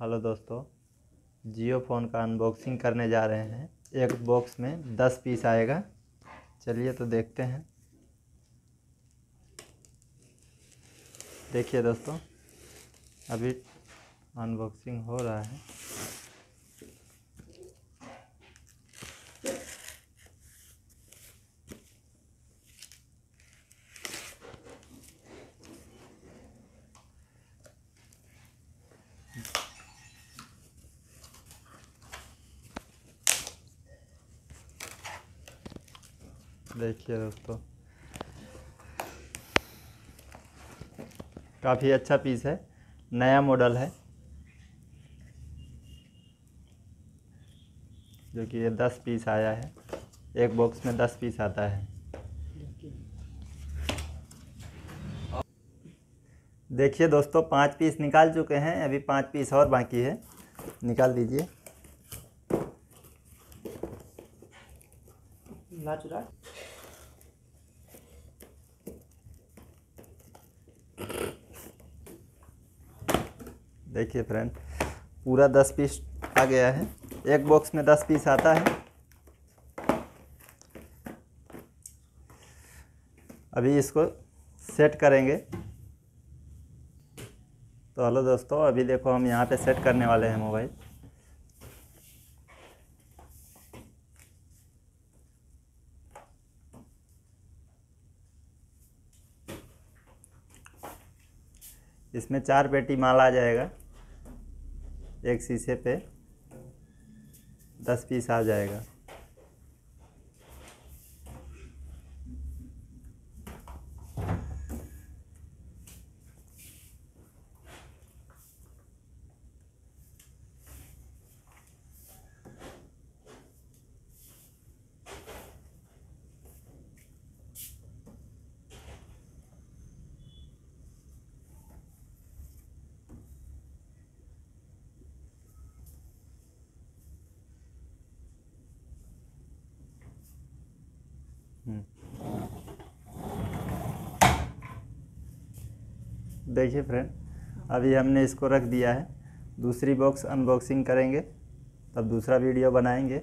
Hello दोस्तों, जियो phone का unboxing करने जा रहे हैं। एक बॉक्स में दस पीस आएगा। चलिए तो देखते हैं। देखिए दोस्तों, अभी अनबॉक्सिंग हो रहा है। देखिए दोस्तों। काफ़ी अच्छा पीस है, नया मॉडल है। जो कि ये दस पीस आया है। एक बॉक्स में दस पीस आता है। देखिए दोस्तों, पाँच पीस निकाल चुके हैं। अभी पाँच पीस और बाकी है। निकाल दीजिए। देखिए फ्रेंड पूरा दस पीस आ गया है। एक बॉक्स में दस पीस आता है। अभी इसको सेट करेंगे। तो हेलो दोस्तों, अभी देखो हम यहाँ पे सेट करने वाले हैं मोबाइल इसमें चार पेटी माल आ जाएगा एक शीशे पे दस पीस आ जाएगा। देखिए फ्रेंड अभी हमने इसको रख दिया है। दूसरी बॉक्स अनबॉक्सिंग करेंगे, तब दूसरा वीडियो बनाएँगे।